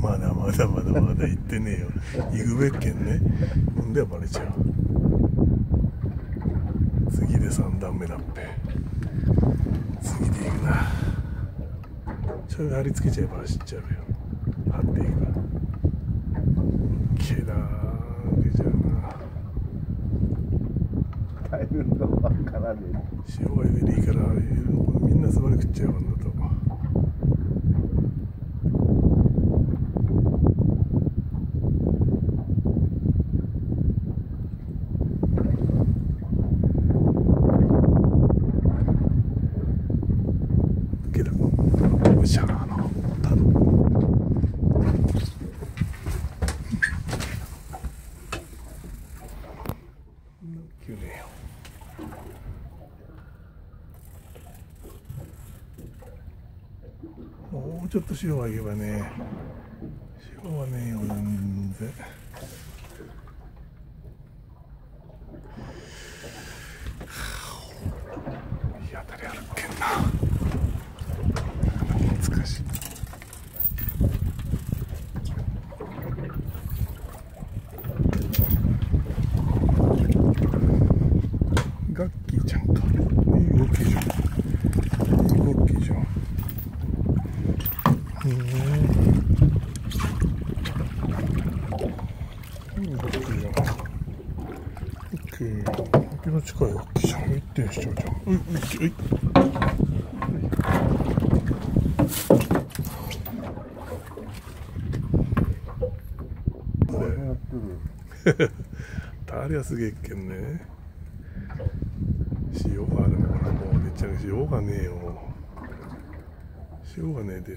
だまだまだ行ってねえよ。行くべっけんね。ほんではバレちゃう。次で3段目だっぺ。次で行くな。ちょい貼り付けちゃえば走っちゃうよ。貼っていく。からけだーけじゃうな。タイミングがわからね塩がゆででいいからみんな座り食っちゃうもんだとけだおしゃーのたど急ねえよもうちょっと塩はいけばね塩はね全然いい当たりあるっけんな難しいガッキーちゃんかいい動きじゃんいい動きじゃんうんいい動きじゃんオッケー池の近いガッキーじゃん。一点しちゃうじゃん。ういういういこれやってるタリアすげえっけん。ね塩があるのかなもうめっちゃ塩がねえよ塩がねえで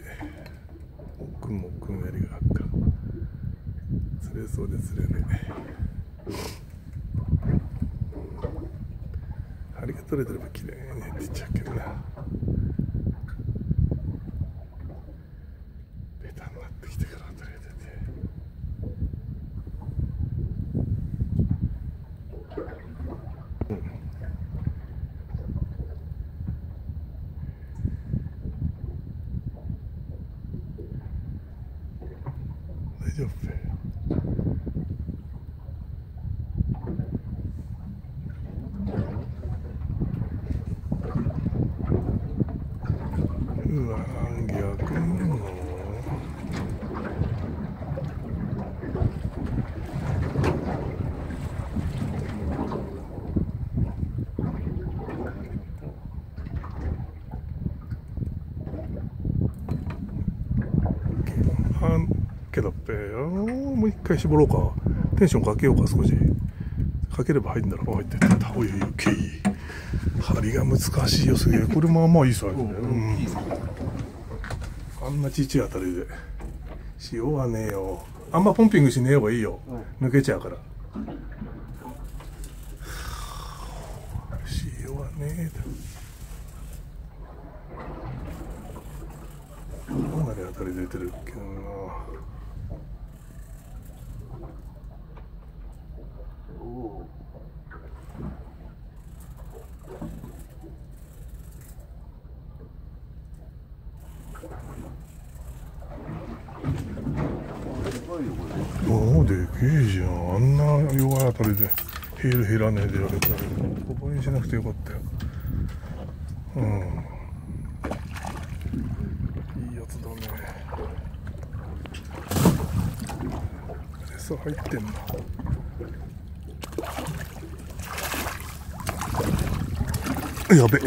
もっくん。もっくん。やりがあっか釣れそうで釣れねえ針が取れてれば綺麗にって言っちゃうけどな。ベタになってきてから取れてて。大丈夫？うわ逆にもあんけど。っぺあーもう一回絞ろうか。テンションかけようか少し。かければ入るんだろう入ってた。おいおい OK 針が難しいよすげえ。これまあまあいいサイズだよ、うん。あんなちっちゃい当たりで。塩はねえよ。あんまポンピングしねえ方がいいよ、抜けちゃうから。塩はねえだかなり当たり出てるけどなすごいよこれもうでけえじゃん。あん。な弱い当たりで減る減らねえでやれたらここにしなくてよかったようん。いいやつだね餌入ってん。なやべ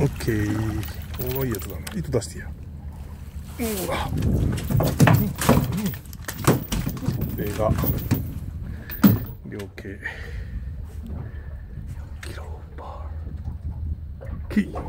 オッケーおいいやつだな糸出してやうわこれが量計キロバー。キ。ー